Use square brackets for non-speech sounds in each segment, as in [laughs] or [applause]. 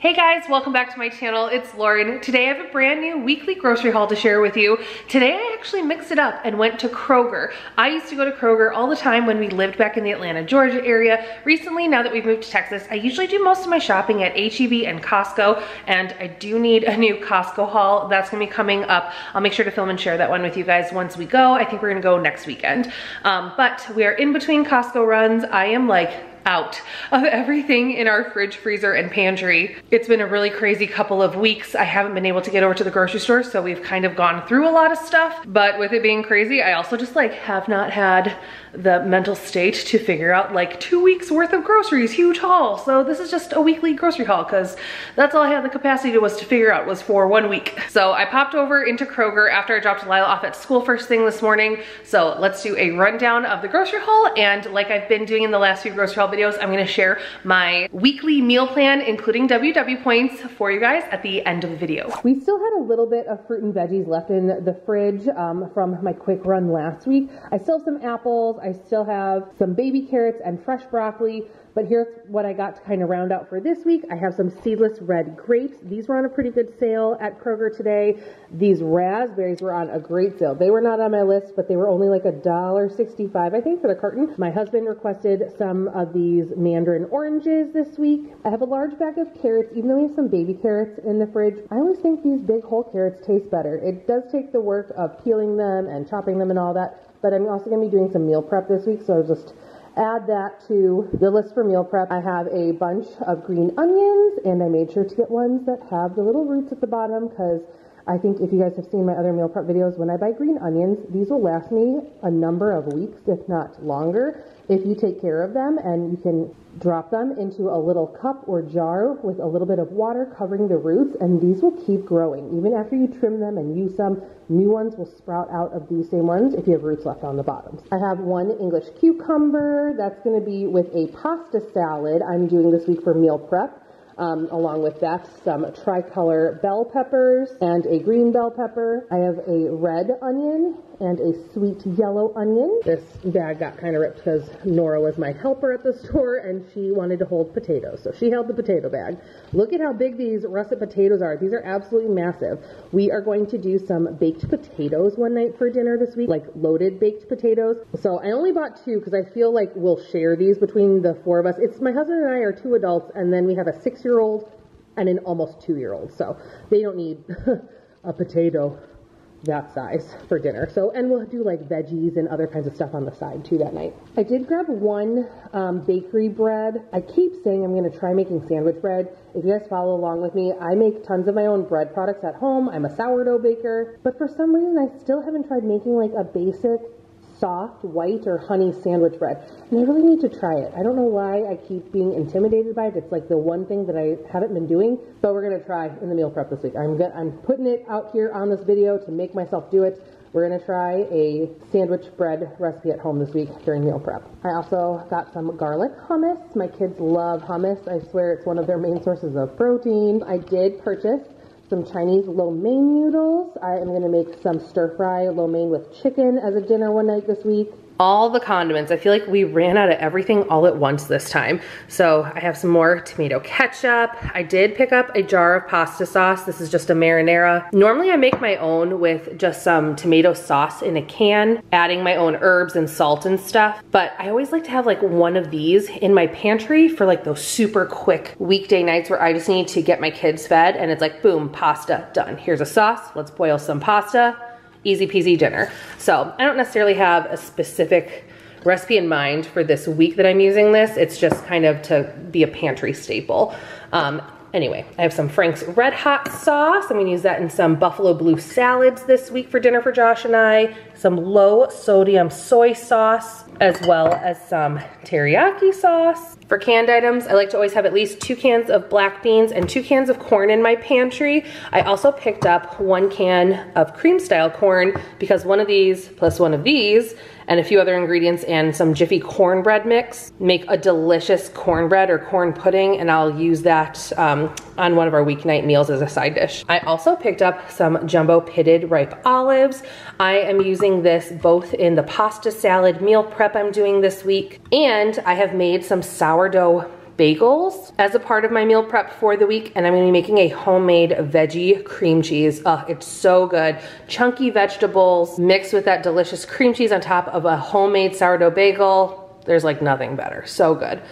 Hey guys, welcome back to my channel. It's Lauren. Today I have a brand new weekly grocery haul to share with you. Today I actually mixed it up and went to Kroger. I used to go to Kroger all the time when we lived back in the Atlanta, Georgia area. Recently, now that we've moved to Texas, I usually do most of my shopping at HEB and Costco, and I do need a new Costco haul. That's gonna be coming up. I'll make sure to film and share that one with you guys once we go. I think we're gonna go next weekend. Um, but we are in between Costco runs. I am like out of everything in our fridge, freezer, and pantry. It's been a really crazy couple of weeks. I haven't been able to get over to the grocery store, so we've kind of gone through a lot of stuff. But with it being crazy, I also just like have not had the mental state to figure out like two weeks worth of groceries, huge haul. So this is just a weekly grocery haul because that's all I had the capacity to was to figure out was for one week. So I popped over into Kroger after I dropped Lila off at school first thing this morning. So let's do a rundown of the grocery haul. And like I've been doing in the last few grocery haul videos, I'm gonna share my weekly meal plan, including WW points for you guys at the end of the video. We still had a little bit of fruit and veggies left in the fridge um, from my quick run last week. I still have some apples, I still have some baby carrots and fresh broccoli, but here's what I got to kind of round out for this week. I have some seedless red grapes. These were on a pretty good sale at Kroger today. These raspberries were on a great sale. They were not on my list, but they were only like a dollar sixty-five, I think, for the carton. My husband requested some of these mandarin oranges this week. I have a large bag of carrots, even though we have some baby carrots in the fridge. I always think these big whole carrots taste better. It does take the work of peeling them and chopping them and all that, but I'm also going to be doing some meal prep this week, so just add that to the list for meal prep. I have a bunch of green onions and I made sure to get ones that have the little roots at the bottom because I think if you guys have seen my other meal prep videos, when I buy green onions, these will last me a number of weeks, if not longer, if you take care of them and you can drop them into a little cup or jar with a little bit of water covering the roots and these will keep growing. Even after you trim them and use them, new ones will sprout out of these same ones if you have roots left on the bottoms. I have one English cucumber. That's going to be with a pasta salad I'm doing this week for meal prep. Um, along with that, some tricolor bell peppers and a green bell pepper. I have a red onion and a sweet yellow onion. This bag got kind of ripped because Nora was my helper at the store and she wanted to hold potatoes. So she held the potato bag. Look at how big these russet potatoes are. These are absolutely massive. We are going to do some baked potatoes one night for dinner this week, like loaded baked potatoes. So I only bought two because I feel like we'll share these between the four of us. It's my husband and I are two adults and then we have a six year old and an almost two year old. So they don't need [laughs] a potato that size for dinner. So, and we'll do like veggies and other kinds of stuff on the side too that night. I did grab one um, bakery bread. I keep saying I'm to try making sandwich bread. If you guys follow along with me, I make tons of my own bread products at home. I'm a sourdough baker, but for some reason I still haven't tried making like a basic soft white or honey sandwich bread. And I really need to try it. I don't know why I keep being intimidated by it. It's like the one thing that I haven't been doing, but we're going to try in the meal prep this week. I'm good. I'm putting it out here on this video to make myself do it. We're going to try a sandwich bread recipe at home this week during meal prep. I also got some garlic hummus. My kids love hummus. I swear it's one of their main sources of protein. I did purchase some Chinese lo mein noodles. I am gonna make some stir fry lo mein with chicken as a dinner one night this week all the condiments. I feel like we ran out of everything all at once this time. So I have some more tomato ketchup. I did pick up a jar of pasta sauce. This is just a marinara. Normally I make my own with just some tomato sauce in a can, adding my own herbs and salt and stuff. But I always like to have like one of these in my pantry for like those super quick weekday nights where I just need to get my kids fed and it's like, boom, pasta, done. Here's a sauce, let's boil some pasta easy peasy dinner. So I don't necessarily have a specific recipe in mind for this week that I'm using this. It's just kind of to be a pantry staple. Um, anyway, I have some Frank's Red Hot sauce. I'm gonna use that in some buffalo blue salads this week for dinner for Josh and I. Some low sodium soy sauce, as well as some teriyaki sauce. For canned items, I like to always have at least two cans of black beans and two cans of corn in my pantry. I also picked up one can of cream style corn because one of these plus one of these and a few other ingredients and some Jiffy cornbread mix make a delicious cornbread or corn pudding and I'll use that um, on one of our weeknight meals as a side dish. I also picked up some jumbo pitted ripe olives. I am using this both in the pasta salad meal prep I'm doing this week and I have made some sourdough bagels as a part of my meal prep for the week. And I'm gonna be making a homemade veggie cream cheese. Oh, it's so good. Chunky vegetables mixed with that delicious cream cheese on top of a homemade sourdough bagel. There's like nothing better, so good.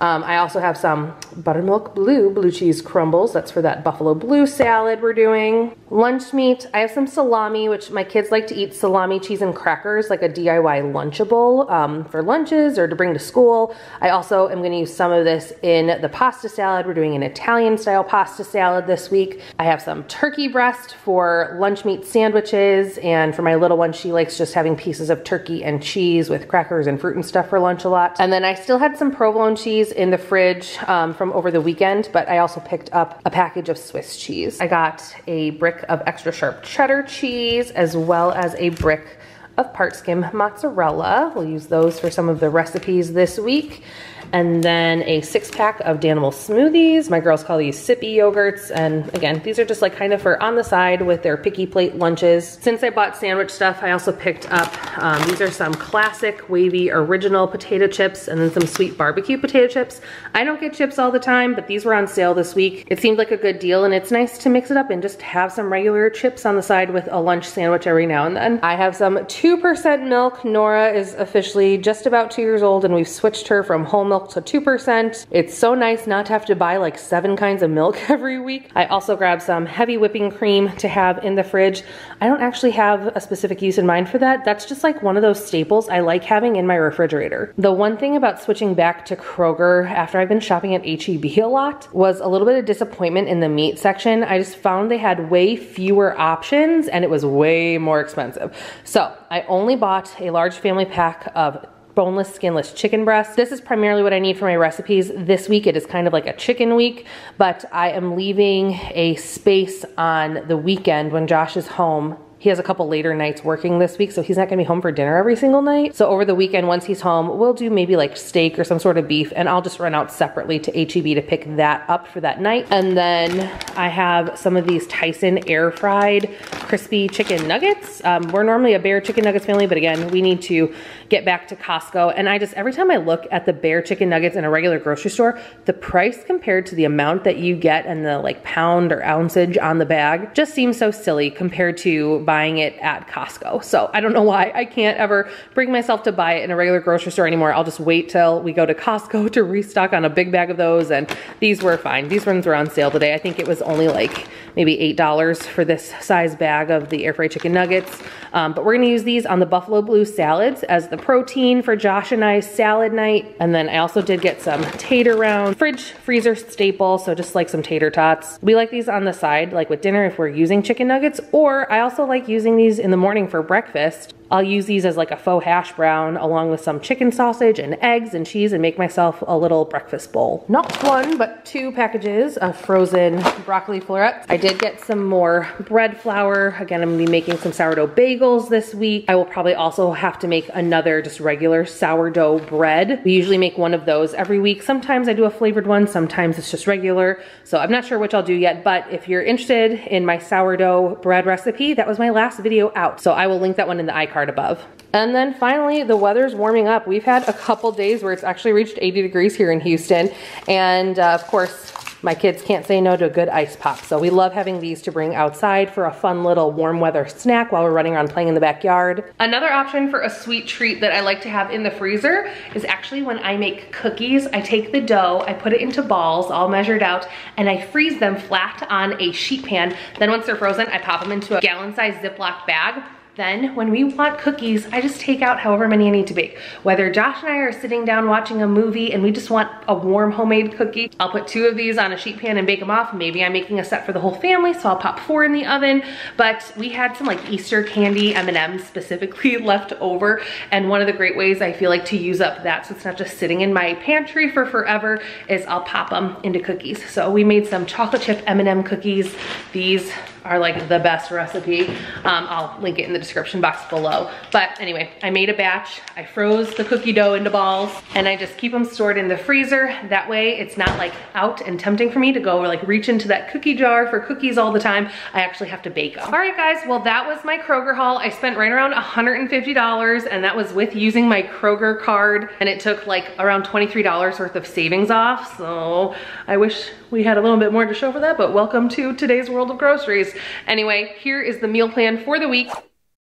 Um, I also have some buttermilk blue blue cheese crumbles. That's for that buffalo blue salad we're doing. Lunch meat, I have some salami, which my kids like to eat salami, cheese, and crackers, like a DIY Lunchable um, for lunches or to bring to school. I also am gonna use some of this in the pasta salad. We're doing an Italian style pasta salad this week. I have some turkey breast for lunch meat sandwiches, and for my little one, she likes just having pieces of turkey and cheese with crackers and fruit and stuff for lunch a lot. And then I still had some provolone cheese in the fridge um, from over the weekend, but I also picked up a package of Swiss cheese. I got a brick of extra sharp cheddar cheese as well as a brick of part skim mozzarella. We'll use those for some of the recipes this week and then a six pack of Danimal smoothies. My girls call these sippy yogurts. And again, these are just like kind of for on the side with their picky plate lunches. Since I bought sandwich stuff, I also picked up, um, these are some classic wavy original potato chips and then some sweet barbecue potato chips. I don't get chips all the time, but these were on sale this week. It seemed like a good deal and it's nice to mix it up and just have some regular chips on the side with a lunch sandwich every now and then. I have some 2% milk. Nora is officially just about two years old and we've switched her from whole milk milk to 2%. It's so nice not to have to buy like seven kinds of milk [laughs] every week. I also grabbed some heavy whipping cream to have in the fridge. I don't actually have a specific use in mind for that. That's just like one of those staples I like having in my refrigerator. The one thing about switching back to Kroger after I've been shopping at HEB a lot was a little bit of disappointment in the meat section. I just found they had way fewer options and it was way more expensive. So I only bought a large family pack of boneless, skinless chicken breast. This is primarily what I need for my recipes. This week it is kind of like a chicken week, but I am leaving a space on the weekend when Josh is home he has a couple later nights working this week, so he's not gonna be home for dinner every single night. So over the weekend, once he's home, we'll do maybe like steak or some sort of beef, and I'll just run out separately to HEB to pick that up for that night. And then I have some of these Tyson air fried crispy chicken nuggets. Um, we're normally a Bare chicken nuggets family, but again, we need to get back to Costco. And I just, every time I look at the Bare chicken nuggets in a regular grocery store, the price compared to the amount that you get and the like pound or ounceage on the bag just seems so silly compared to buying it at Costco. So I don't know why I can't ever bring myself to buy it in a regular grocery store anymore. I'll just wait till we go to Costco [laughs] to restock on a big bag of those. And these were fine. These ones were on sale today. I think it was only like maybe $8 for this size bag of the air fried chicken nuggets. Um, but we're gonna use these on the buffalo blue salads as the protein for Josh and I's salad night. And then I also did get some tater round, fridge freezer staple. So just like some tater tots. We like these on the side, like with dinner if we're using chicken nuggets, or I also like using these in the morning for breakfast. I'll use these as like a faux hash brown along with some chicken sausage and eggs and cheese and make myself a little breakfast bowl. Not one, but two packages of frozen broccoli florets. I did get some more bread flour. Again, I'm gonna be making some sourdough bagels this week. I will probably also have to make another just regular sourdough bread. We usually make one of those every week. Sometimes I do a flavored one, sometimes it's just regular. So I'm not sure which I'll do yet, but if you're interested in my sourdough bread recipe, that was my last video out. So I will link that one in the iCard above. And then finally, the weather's warming up. We've had a couple days where it's actually reached 80 degrees here in Houston. And uh, of course, my kids can't say no to a good ice pop. So we love having these to bring outside for a fun little warm weather snack while we're running around playing in the backyard. Another option for a sweet treat that I like to have in the freezer is actually when I make cookies, I take the dough, I put it into balls all measured out, and I freeze them flat on a sheet pan. Then once they're frozen, I pop them into a gallon-sized Ziploc bag then when we want cookies, I just take out however many I need to bake. Whether Josh and I are sitting down watching a movie and we just want a warm homemade cookie, I'll put two of these on a sheet pan and bake them off. Maybe I'm making a set for the whole family, so I'll pop four in the oven. But we had some like Easter candy M&Ms specifically [laughs] left over. And one of the great ways I feel like to use up that so it's not just sitting in my pantry for forever is I'll pop them into cookies. So we made some chocolate chip M&M cookies. These are like the best recipe. Um, I'll link it in the description box below. But anyway, I made a batch. I froze the cookie dough into balls and I just keep them stored in the freezer. That way it's not like out and tempting for me to go or like reach into that cookie jar for cookies all the time. I actually have to bake them. All right guys, well that was my Kroger haul. I spent right around $150 and that was with using my Kroger card and it took like around $23 worth of savings off. So I wish we had a little bit more to show for that, but welcome to today's world of groceries. Anyway, here is the meal plan for the week.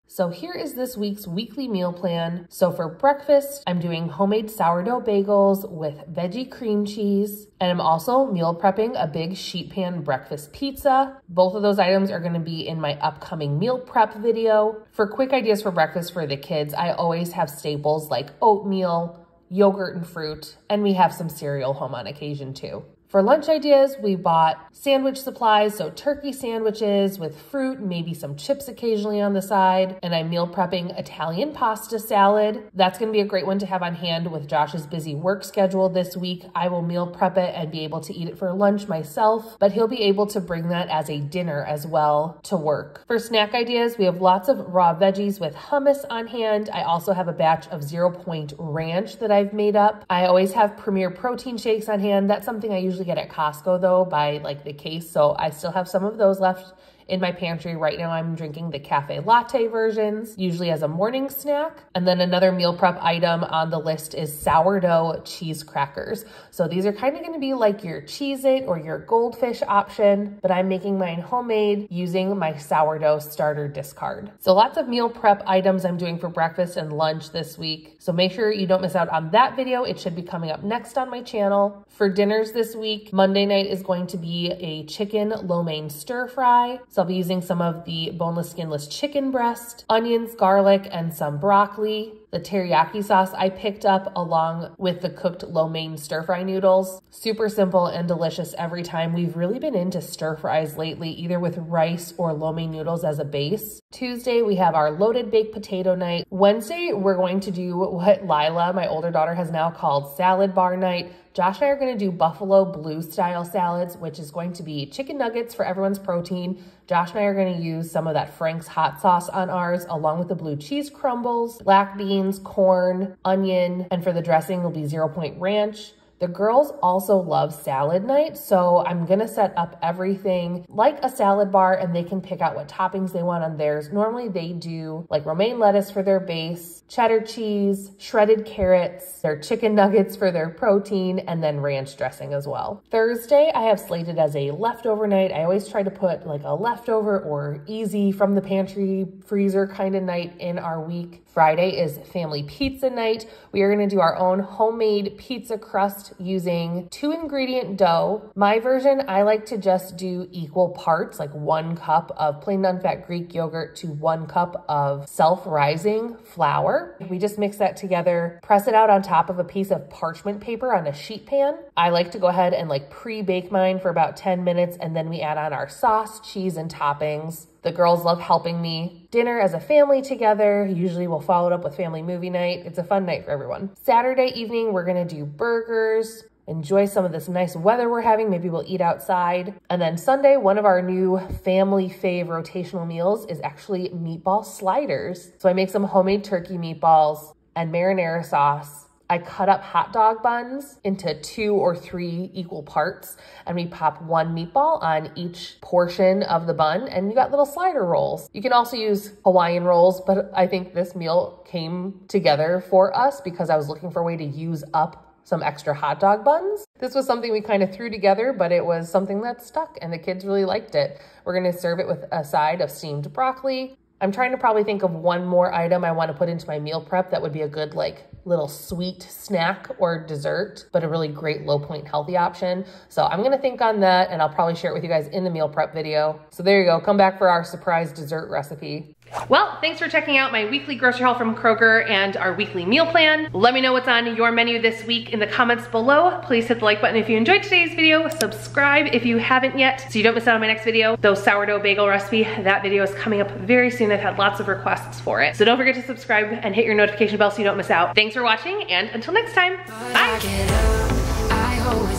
So here is this week's weekly meal plan. So for breakfast, I'm doing homemade sourdough bagels with veggie cream cheese. And I'm also meal prepping a big sheet pan breakfast pizza. Both of those items are gonna be in my upcoming meal prep video. For quick ideas for breakfast for the kids, I always have staples like oatmeal, yogurt and fruit, and we have some cereal home on occasion too. For lunch ideas, we bought sandwich supplies, so turkey sandwiches with fruit, maybe some chips occasionally on the side, and I'm meal prepping Italian pasta salad. That's gonna be a great one to have on hand with Josh's busy work schedule this week. I will meal prep it and be able to eat it for lunch myself, but he'll be able to bring that as a dinner as well to work. For snack ideas, we have lots of raw veggies with hummus on hand. I also have a batch of zero point ranch that I've made up. I always have Premier protein shakes on hand. That's something I usually usually get at Costco though by like the case. So I still have some of those left in my pantry. Right now, I'm drinking the cafe latte versions, usually as a morning snack. And then another meal prep item on the list is sourdough cheese crackers. So these are kind of gonna be like your Cheez-It or your goldfish option, but I'm making mine homemade using my sourdough starter discard. So lots of meal prep items I'm doing for breakfast and lunch this week. So make sure you don't miss out on that video. It should be coming up next on my channel. For dinners this week, Monday night is going to be a chicken lo mein stir fry. So I'll be using some of the boneless, skinless chicken breast, onions, garlic, and some broccoli. The teriyaki sauce I picked up along with the cooked lo mein stir fry noodles. Super simple and delicious every time. We've really been into stir fries lately, either with rice or lo mein noodles as a base. Tuesday, we have our loaded baked potato night. Wednesday, we're going to do what Lila, my older daughter, has now called salad bar night. Josh and I are going to do buffalo blue style salads, which is going to be chicken nuggets for everyone's protein. Josh and I are going to use some of that Frank's hot sauce on ours, along with the blue cheese crumbles, black beans, corn, onion, and for the dressing will be zero point ranch. The girls also love salad night, so I'm gonna set up everything like a salad bar and they can pick out what toppings they want on theirs. Normally they do like romaine lettuce for their base, cheddar cheese, shredded carrots, their chicken nuggets for their protein, and then ranch dressing as well. Thursday, I have slated as a leftover night. I always try to put like a leftover or easy from the pantry freezer kind of night in our week. Friday is family pizza night. We are gonna do our own homemade pizza crust using two ingredient dough. My version, I like to just do equal parts, like one cup of plain non-fat Greek yogurt to one cup of self-rising flour. We just mix that together, press it out on top of a piece of parchment paper on a sheet pan. I like to go ahead and like pre-bake mine for about 10 minutes and then we add on our sauce, cheese, and toppings. The girls love helping me. Dinner as a family together. Usually we'll follow it up with family movie night. It's a fun night for everyone. Saturday evening, we're gonna do burgers, enjoy some of this nice weather we're having. Maybe we'll eat outside. And then Sunday, one of our new family fave rotational meals is actually meatball sliders. So I make some homemade turkey meatballs and marinara sauce I cut up hot dog buns into two or three equal parts and we pop one meatball on each portion of the bun and you got little slider rolls. You can also use Hawaiian rolls, but I think this meal came together for us because I was looking for a way to use up some extra hot dog buns. This was something we kind of threw together, but it was something that stuck and the kids really liked it. We're gonna serve it with a side of steamed broccoli. I'm trying to probably think of one more item I wanna put into my meal prep that would be a good like little sweet snack or dessert, but a really great low point healthy option. So I'm gonna think on that and I'll probably share it with you guys in the meal prep video. So there you go, come back for our surprise dessert recipe. Well, thanks for checking out my weekly grocery haul from Kroger and our weekly meal plan. Let me know what's on your menu this week in the comments below. Please hit the like button if you enjoyed today's video. Subscribe if you haven't yet so you don't miss out on my next video. Though sourdough bagel recipe, that video is coming up very soon. I've had lots of requests for it. So don't forget to subscribe and hit your notification bell so you don't miss out. Thanks for watching and until next time, bye.